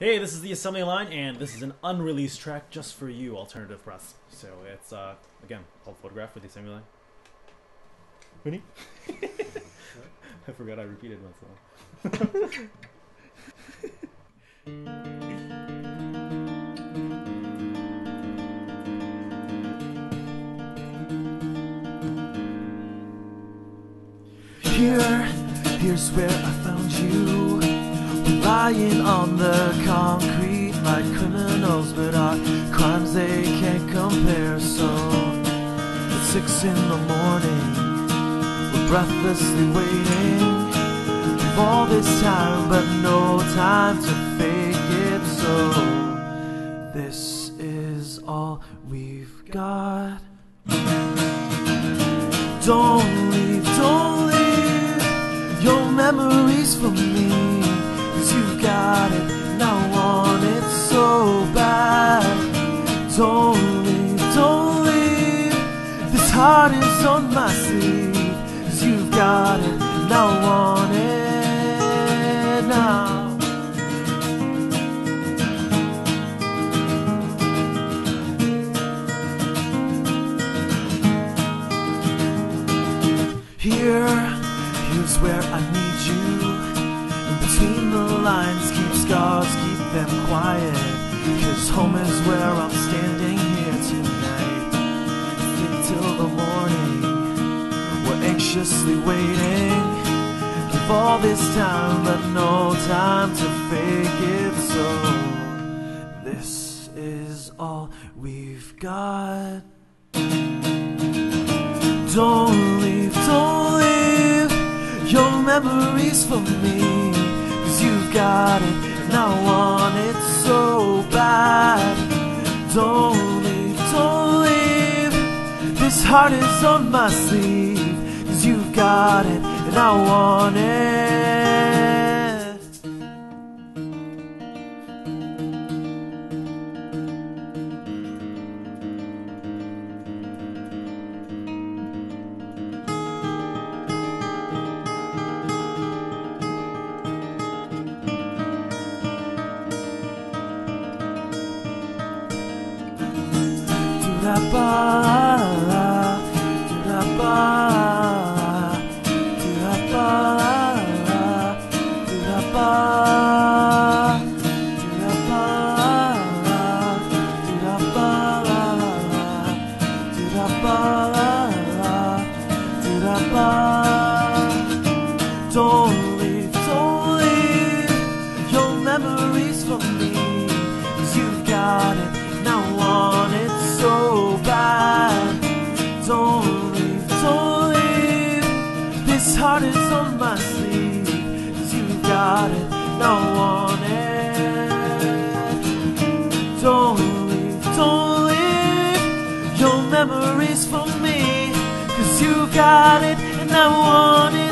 Hey, this is the assembly line, and this is an unreleased track just for you, Alternative Press. So it's uh, again called Photograph with the assembly line. Winnie? I forgot I repeated myself. Here, here's where I found you. Lying on the concrete like criminals, but our crimes they can't compare. So, at six in the morning, we're breathlessly waiting. We've all this time, but no time to fake it. So, this is all we've got. Don't leave, don't leave your memories for me. Cause you got it, and I want it so bad. Don't leave, don't leave. This heart is on my sleeve. Cause you've got it, and I want it now. Here, here's where I need you. Lines, keep scars, keep them quiet. Cause home is where I'm standing here tonight. Think till the morning, we're anxiously waiting. Give all this time, but no time to fake it. So, this is all we've got. Don't leave, don't leave your memories for me. Got it, and I want it so bad. Don't leave, don't leave. This heart is on my sleeve. Cause you've got it, and I want it. Memories from me. You've got it, heart is on my sleeve. Cause you've got it, I want it. Don't leave, don't leave your memories for me. Cause you got it, and I want it.